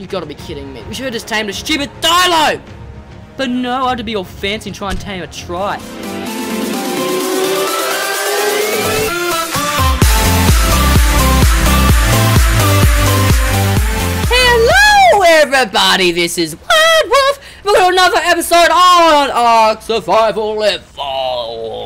You gotta be kidding me. We should have just tamed a stupid Dilo! But no, I had to be all fancy and try and tame a trike. Hello, everybody. This is Wild Woof. We're another episode on Ark Survival Evolved.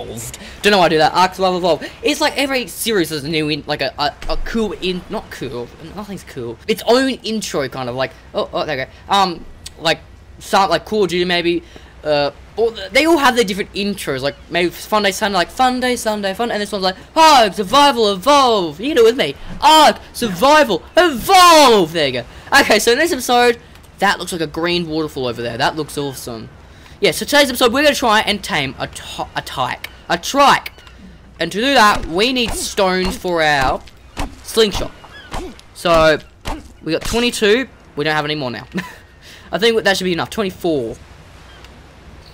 Don't know why I do that. Ark Survival Evolved. It's like every series has a new, in, like a, a, a cool in, not cool. Nothing's cool. Its own intro, kind of like. Oh, oh, there you go. Um, like some like Call of Duty maybe. Uh, or they all have their different intros. Like maybe Fun Day Sunday, like Fun Day Sunday, Fun, and this one's like Ark Survival Evolve. You it with me. Ark Survival Evolve. There you go. Okay, so in this episode, that looks like a green waterfall over there. That looks awesome. Yeah, so today's episode, we're gonna try and tame a a tyke, a trike, and to do that, we need stones for our slingshot. So we got 22. We don't have any more now. I think that should be enough. 24.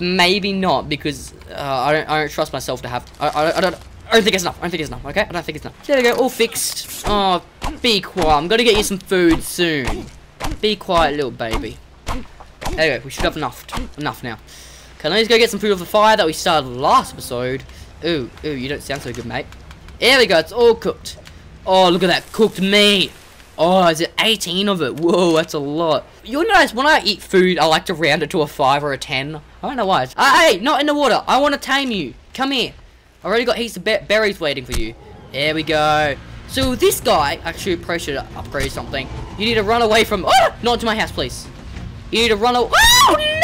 Maybe not because uh, I don't. I don't trust myself to have. I, I, I don't. I don't think it's enough. I don't think it's enough. Okay. I don't think it's enough. There we go. All fixed. Oh, be quiet. I'm gonna get you some food soon. Be quiet, little baby. There we go. We should have enough. Enough now. Okay, let's go get some food off the fire that we started last episode. Ooh, ooh, you don't sound so good, mate. There we go. It's all cooked. Oh, look at that cooked meat. Oh, is it 18 of it? Whoa, that's a lot. You'll notice when I eat food, I like to round it to a 5 or a 10. I don't know why. Uh, hey, not in the water. I want to tame you. Come here. I've already got heaps of be berries waiting for you. There we go. So this guy, actually probably should upgrade something. You need to run away from... Oh, not into my house, please. You need to run away... Oh!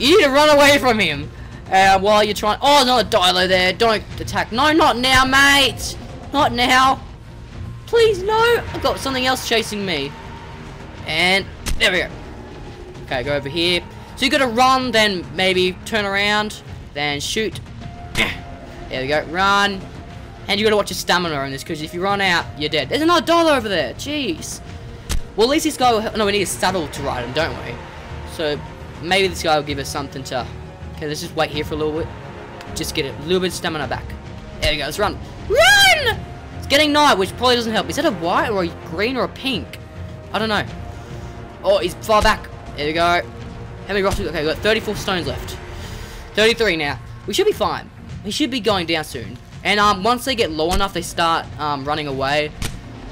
You need to run away from him. Uh, while you're trying... Oh, not a Dilo there. Don't attack. No, not now, mate. Not now. Please, no! I've got something else chasing me. And there we go. Okay, go over here. So you gotta run, then maybe turn around, then shoot. There we go, run. And you gotta watch your stamina on this, because if you run out, you're dead. There's another Dilo over there, jeez. Well, at least this guy will, no, we need a saddle to ride him, don't we? So, maybe this guy will give us something to, okay, let's just wait here for a little bit. Just get a little bit of stamina back. There we go, let's run. Run! It's getting night, which probably doesn't help. Is that a white or a green or a pink? I don't know. Oh, he's far back. There we go. How many rocks? Okay, we've got 34 stones left. 33 now. We should be fine. We should be going down soon. And um, once they get low enough, they start um, running away.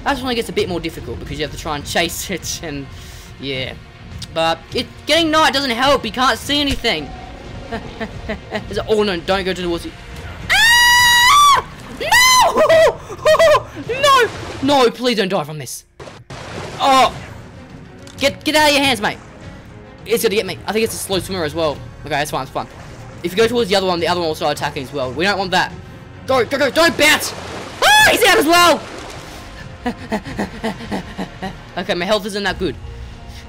That's when it gets a bit more difficult because you have to try and chase it and yeah. But it getting night doesn't help. You can't see anything. oh no! Don't go to towards it. no! No, please don't die from this. Oh! Get get out of your hands, mate. It's gonna get me. I think it's a slow swimmer as well. Okay, that's fine, it's fine. If you go towards the other one, the other one will start attacking as well. We don't want that. Go, go, go, don't bounce! Ah, he's out as well! okay, my health isn't that good.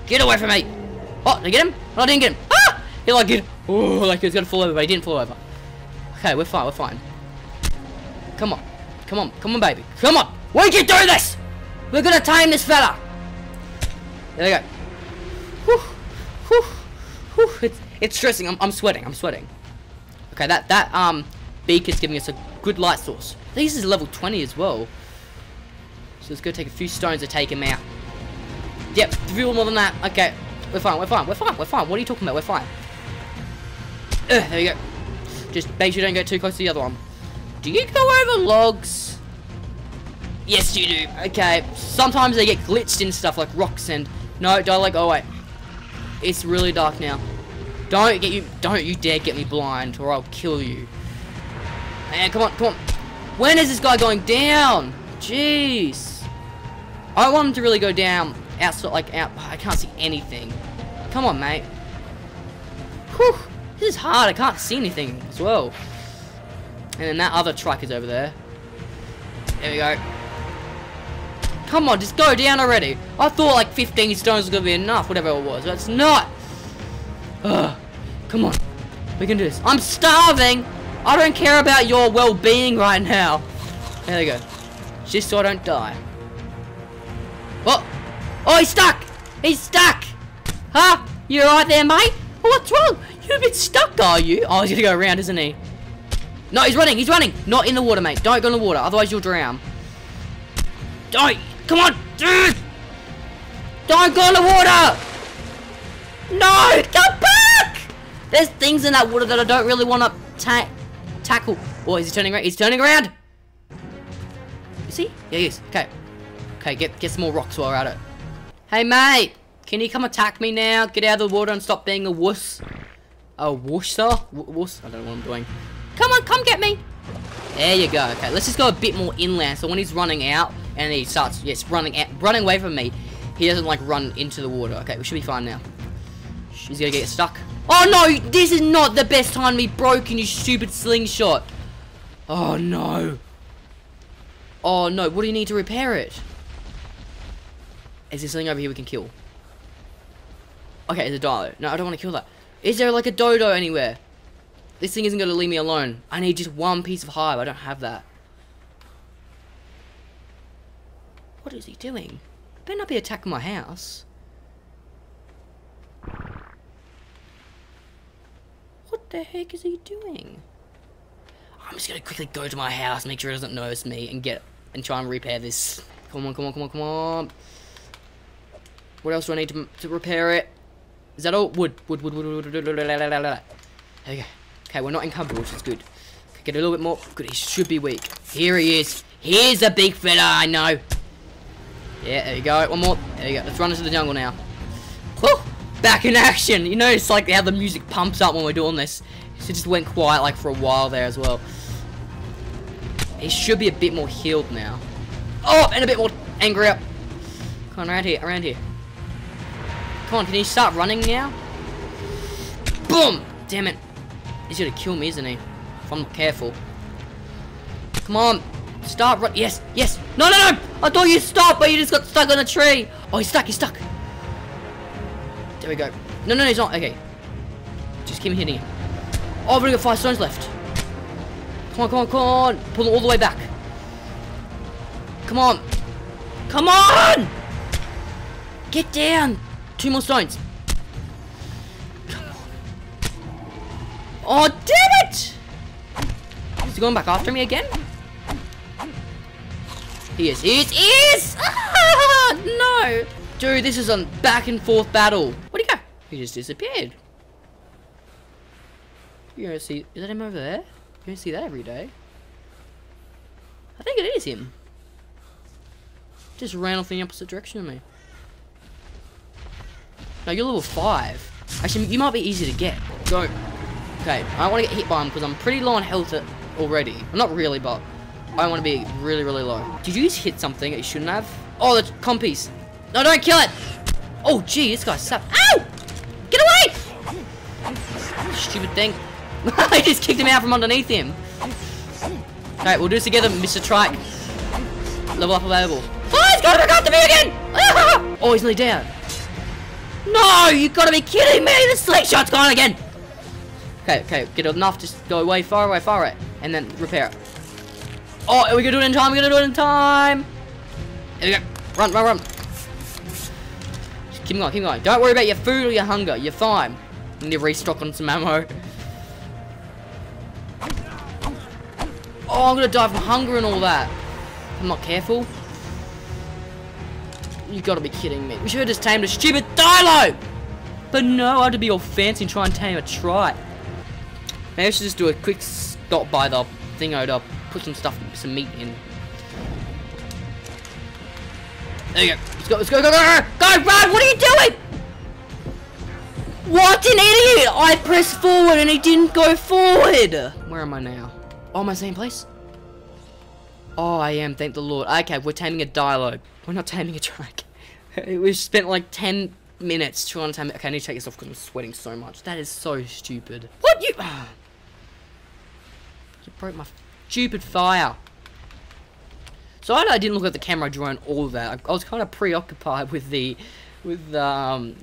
Get away from me! Oh, did I get him? Oh, I didn't get him. Ah! He like it. Oh, like he was gonna fall over, but he didn't fall over. Okay, we're fine, we're fine. Come on. Come on, come on, baby. Come on. We can do this. We're gonna tame this fella. There we go. Whew. Whew. Whew. It's, it's stressing. I'm, I'm sweating. I'm sweating. Okay, that that um beak is giving us a good light source. I think this is level 20 as well. So let's go take a few stones to take him out. Yep, few more than that. Okay, we're fine. We're fine. We're fine. We're fine. What are you talking about? We're fine. Ugh, there you go. Just make sure you don't get too close to the other one. Do you go over logs? Yes, you do. Okay. Sometimes they get glitched in stuff like rocks and... No, don't like... Oh, wait. It's really dark now. Don't get you... Don't you dare get me blind or I'll kill you. Man, come on, come on. When is this guy going down? Jeez. I want him to really go down. Outside, like, out... I can't see anything. Come on, mate. Whew. This is hard. I can't see anything as well. And then that other truck is over there. There we go. Come on, just go down already. I thought like 15 stones was going to be enough, whatever it was. It's not. Ugh. Come on. We can do this. I'm starving. I don't care about your well-being right now. There we go. Just so I don't die. Oh! Oh, he's stuck! He's stuck! Huh? You alright there, mate? What's wrong? You're a bit stuck, are you? Oh, he's gonna go around, isn't he? No, he's running. He's running. Not in the water, mate. Don't go in the water. Otherwise, you'll drown. Don't. Come on. Don't go in the water! No! Come back! There's things in that water that I don't really want to ta tackle. Oh, is he turning around? He's turning around! Is he? Yeah, he is. Okay. Okay, get, get some more rocks while we're at it. Hey, mate! Can you come attack me now? Get out of the water and stop being a wuss. A wusser? Wuss? I don't know what I'm doing. Come on, come get me! There you go. Okay, let's just go a bit more inland. So when he's running out and he starts, yes, running out, running away from me, he doesn't like run into the water. Okay, we should be fine now. He's gonna get stuck. Oh no, this is not the best time to be broken, you stupid slingshot. Oh no. Oh no, what do you need to repair it? Is there something over here we can kill? Okay, it's a dilo. No, I don't want to kill that. Is there like a dodo anywhere? This thing isn't going to leave me alone. I need just one piece of hive. I don't have that. What is he doing? Better not be attacking my house. What the heck is he doing? I'm just gonna quickly go to my house, make sure he doesn't notice me, and get and try and repair this. Come on, come on, come on, come on. What else do I need to, to repair it? Is that all? Wood, wood, wood, wood, wood, wood, wood, wood, wood. Okay. Okay, we're not encumbered, which is good. Okay, get a little bit more. Good, he should be weak. Here he is. Here's a big fella, I know. Yeah, there you go. One more. There you go. Let's run into the jungle now. Whew! Back in action. You notice like how the music pumps up when we're doing this. It just went quiet like for a while there as well. He should be a bit more healed now. Oh, and a bit more angry up. Come on, around here, around here. Come on, can he start running now? Boom! Damn it. He's gonna kill me, isn't he? If I'm not careful. Come on. Start run. Yes, yes. No, no, no! I thought you stopped, but you just got stuck on a tree. Oh, he's stuck, he's stuck. There we go. No, no, he's not. Okay. Just keep hitting him. Oh, only got five stones left. Come on, come on, come on. Pull them all the way back. Come on. Come on! Get down. Two more stones. Oh, damn it! Is he going back after me again? He is, he is, he is! Ah, no! Dude, this is a back and forth battle. Where'd he go? He just disappeared. You don't see, is that him over there? You don't see that every day. I think it is him. Just ran off in the opposite direction of me. No, you're level 5. Actually, you might be easy to get. Go. Okay, I don't want to get hit by him because I'm pretty low on health already. Well, not really, but I want to be really, really low. Did you just hit something that you shouldn't have? Oh, the compies. No, don't kill it. Oh, gee, this guy's sap. Ow! Get away! Stupid thing. I just kicked him out from underneath him. Okay, we'll do this together, Mr. Trike. Level up available. Oh, he's got me again! Oh, he's nearly down. No, you gotta be kidding me! The slingshot's gone again! Okay, okay, get enough, just go away, far away, far away, and then repair it. Oh, are we gonna do it in time? We're gonna do it in time! There we go. Run, run, run. Just keep going, keep going. Don't worry about your food or your hunger. You're fine. I need to restock on some ammo. Oh, I'm gonna die from hunger and all that. I'm not careful. You gotta be kidding me. We should have just tamed a stupid Dilo! But no, I had to be all fancy and try and tame a trike. Maybe I should just do a quick stop by the thingo to put some stuff, some meat in. There you go. Let's go, let's go, go, go, go! Go, run! What are you doing? What an idiot! I pressed forward and he didn't go forward! Where am I now? Oh, am I same place? Oh, I am, thank the Lord. Okay, we're taming a Dilo. We're not taming a trike. we spent like 10 minutes trying to tame it. Okay, I need to take this off because I'm sweating so much. That is so stupid. What you... you broke my stupid fire. So I, I didn't look at the camera during all that. I, I was kind of preoccupied with the... with um,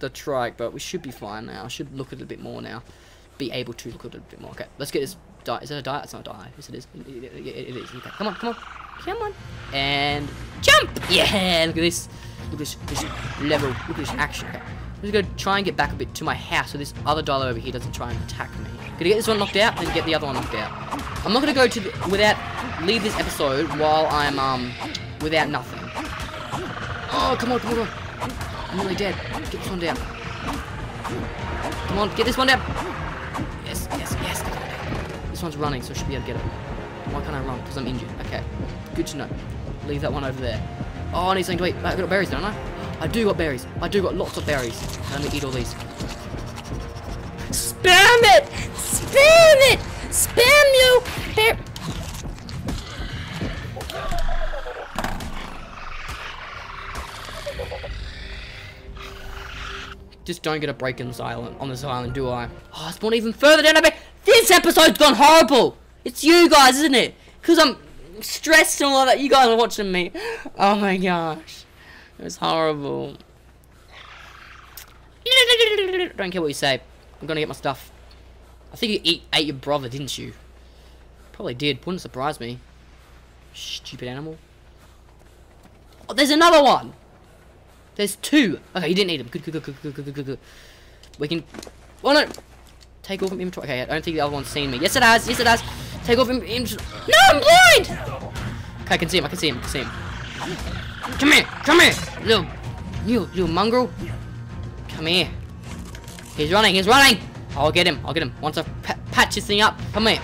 the trike, but we should be fine now. I should look at it a bit more now. Be able to look at it a bit more. Okay, let's get this die. Is that a die? It's not a die. Yes, it is. It, it, it, it is. Okay, come on, come on. Come on. And jump! Yeah, look at this. Look at this, this level. Look at this action. Okay. I'm just gonna try and get back a bit to my house so this other Dilo over here doesn't try and attack me. Gonna get this one knocked out and get the other one knocked out. I'm not gonna go to the, without leave this episode while I'm um without nothing. Oh come on, come on, come on. I'm nearly dead. Get this one down. Come on, get this one down. This one's running, so I should be able to get it. Why can't I run? Because I'm injured. Okay, good to know. Leave that one over there. Oh, I need something to eat. I've got berries, don't I? I do got berries. I do got lots of berries. Let me eat all these. Spam it! Spam it! Spam you! Bear Just don't get a break in this island, on this island, do I? Oh, I spawned even further down. Mean, this episode's gone horrible. It's you guys, isn't it? Because I'm stressed and all that. You guys are watching me. Oh my gosh. It was horrible. Don't care what you say. I'm gonna get my stuff. I think you eat, ate your brother, didn't you? Probably did. Wouldn't surprise me. Stupid animal. Oh, there's another one! There's two. Okay, you didn't eat them. Good, good, good, good, good, good, good, good. We can... Oh, no! Take off inventory. Okay, I don't think the other one's seen me. Yes, it has. Yes, it has. Take off inventory. No, I'm blind! Okay, I can see him. I can see him. I can see him. Come here. Come here. Little... You, little mongrel. Come here. He's running. He's running. I'll get him. I'll get him. Once I patch this thing up. Come here.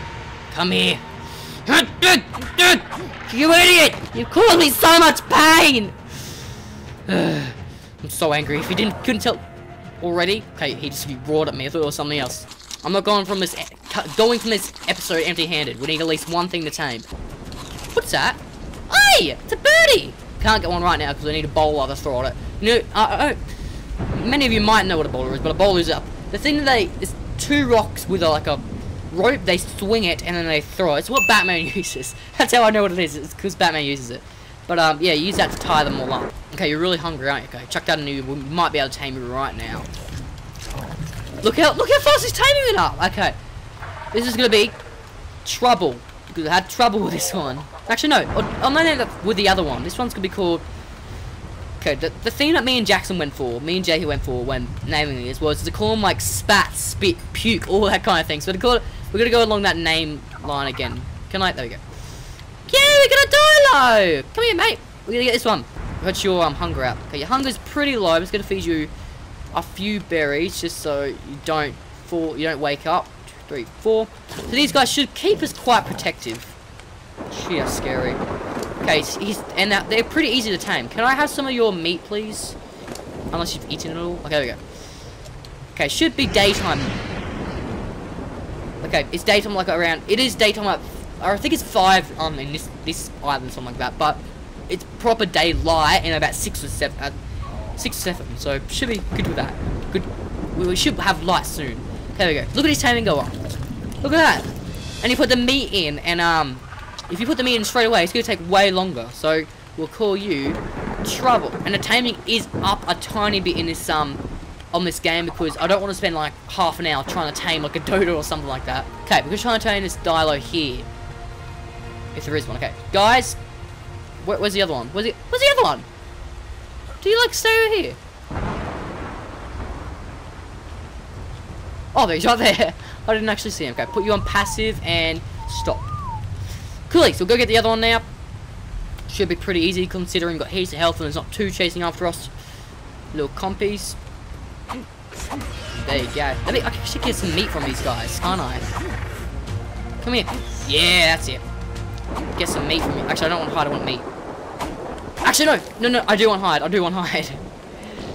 Come here. You idiot! You caused me so much pain! I'm so angry. If you didn't couldn't tell already, okay, he just roared at me. I thought it was something else. I'm not going from this going from this episode empty-handed. We need at least one thing to tame. What's that? Hey, it's a birdie. Can't get one right now because I need a bola to throw at it. You know, uh, uh, many of you might know what a bola is, but a bola is a the thing that they is two rocks with a, like a rope. They swing it and then they throw it. It's what Batman uses. That's how I know what it is. It's because Batman uses it. But um, yeah, use that to tie them all up. Okay, you're really hungry, aren't you? Okay, chuck that in you. We might be able to tame you right now. Look how look how fast he's taming it up. Okay, this is gonna be trouble because I had trouble with this one. Actually, no, I'm not with the other one. This one's gonna be called. Okay, the, the thing that me and Jackson went for, me and Jakey went for when naming these was to call them like spat, spit, puke, all that kind of thing. So to call it, we're gonna go along that name line again. Can I? There we go. Yeah, we got a Dilo! Come here, mate. We're gonna get this one. Got your um, hunger out. Okay, your hunger's pretty low. I'm just gonna feed you a few berries just so you don't fall, you don't wake up. Three, four. So these guys should keep us quite protective. How scary. Okay, he's and they're pretty easy to tame. Can I have some of your meat, please? Unless you've eaten it all. Okay, there we go. Okay, should be daytime. Okay, it's daytime like around. It is daytime at I think it's five um in this this island something like that, but it's proper daylight in about six or seven, uh, six or seven. So should be good with that. Good. We should have light soon. There we go. Look at his taming go up. Look at that. And you put the meat in, and um, if you put the meat in straight away, it's gonna take way longer. So we'll call you trouble. And the taming is up a tiny bit in this um on this game because I don't want to spend like half an hour trying to tame like a dodo or something like that. Okay, we're trying to tame this Dilo here. If there is one, okay. Guys, where, where's the other one? Where's the, where's the other one? Do you like stay over here? Oh, he's right there. I didn't actually see him. Okay, put you on passive and stop. Cool, so we'll go get the other one now. Should be pretty easy considering we've got heaps of health and there's not two chasing after us. Little compies. There you go. I think I can actually get some meat from these guys, can't I? Come here. Yeah, that's it. Get some meat from me. Actually, I don't want hide. I want meat. Actually, no. No, no. I do want hide. I do want hide.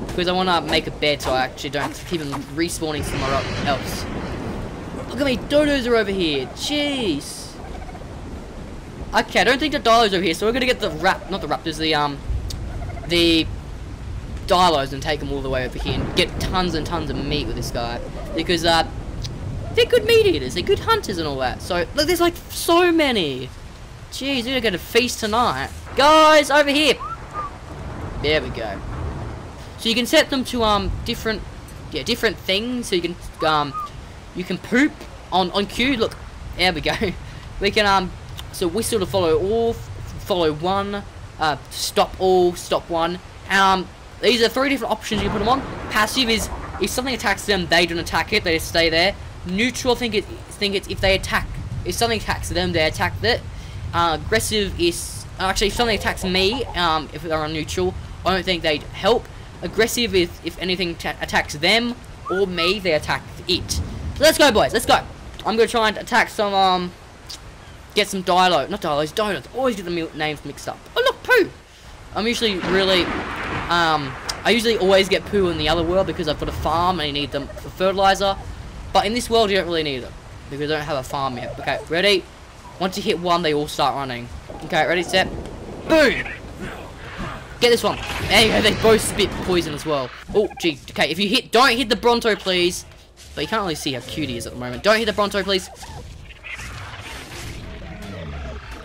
because I want to make a bed so I actually don't keep them respawning somewhere else. Look at me. Dodos are over here. Jeez. Okay, I don't think the Dilos are here, so we're gonna get the rap, not the Raptors, the um, the Dilos and take them all the way over here and get tons and tons of meat with this guy because uh, they're good meat eaters, they're good hunters and all that. So look, there's like so many. Jeez, we're gonna get a feast tonight. Guys, over here. There we go. So you can set them to um different yeah, different things. So you can um you can poop on on cue. Look, there we go. We can um so whistle to follow all, follow one, uh, stop all, stop one. Um, these are three different options you can put them on. Passive is if something attacks them, they don't attack it, they just stay there. Neutral think it think it's if they attack if something attacks them, they attack it. Uh, aggressive is actually if something attacks me, um, if they're on neutral, I don't think they'd help. aggressive if, if anything attacks them, or me, they attack it. So let's go, boys. Let's go. I'm gonna try and attack some, um, get some Dilo. Not Dilos, donuts. Always get the names mixed up. Oh, look, Poo. I'm usually really, um, I usually always get Poo in the other world because I've got a farm and I need them for fertilizer. But in this world, you don't really need them because I don't have a farm yet. Okay, ready? Once you hit one, they all start running. Okay, ready, set, boom! Get this one. There you go, they both spit poison as well. Oh, gee, okay, if you hit, don't hit the Bronto, please. But you can't really see how cute he is at the moment. Don't hit the Bronto, please.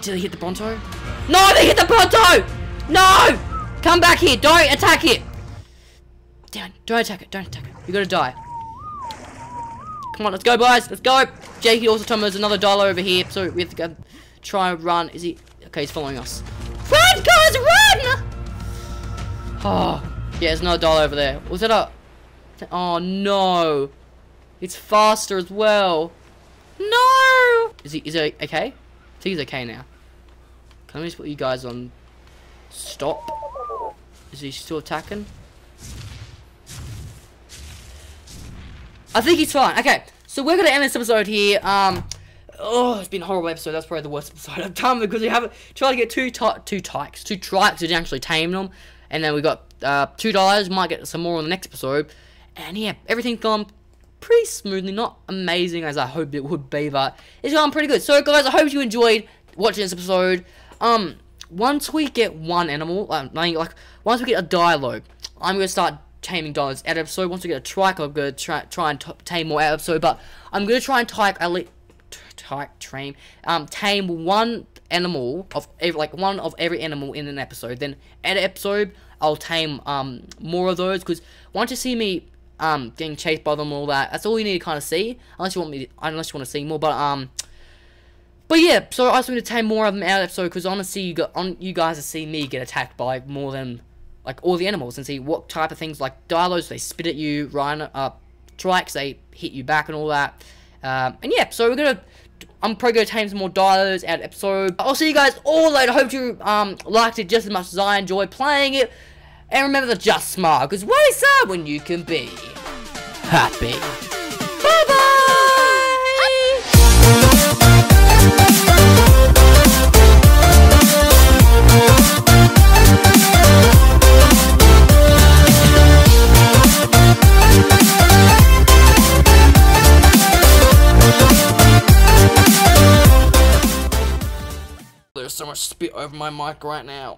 Did they hit the Bronto? No, they hit the Bronto! No! Come back here, don't attack it! Down, don't attack it, don't attack it. You gotta die. Come on, let's go, boys. Let's go. Jakey also told me there's another dollar over here, so we have to go try and run. Is he? Okay, he's following us. Run, guys, run! Oh, yeah, there's another doll over there. Was it a? Oh no, it's faster as well. No. Is he? Is he okay? I think he's okay now. Can I just put you guys on stop? Is he still attacking? I think he's fine. Okay, so we're gonna end this episode here. Um, oh, it's been a horrible episode. That's probably the worst episode I've done because we haven't tried to get two two tykes, two trikes to actually tame them, and then we got uh, two dollars. Might get some more on the next episode, and yeah, everything's gone pretty smoothly. Not amazing as I hoped it would be, but it's gone pretty good. So guys, I hope you enjoyed watching this episode. Um, once we get one animal, um, like once we get a Dilo, I'm gonna start taming dollars out episode. Once we get a trike, I'm gonna try try and tame more out episode. But I'm gonna try and type at least type tame um tame one animal of every, like one of every animal in an episode. Then at episode, I'll tame um more of those because once you see me um getting chased by them and all that, that's all you need to kind of see. Unless you want me, to, unless you want to see more. But um. But yeah, so I just want to tame more of them out episode because see you, got on you guys to see me get attacked by more than like all the animals and see what type of things like dilos they spit at you, rhino, uh, trikes they hit you back and all that. Um, and yeah, so we're gonna. I'm probably gonna tame some more dilos out episode. I'll see you guys all later. Hope you um liked it just as much as I enjoyed playing it. And remember to just smile, because what is sad when you can be happy. Bye bye spit over my mic right now.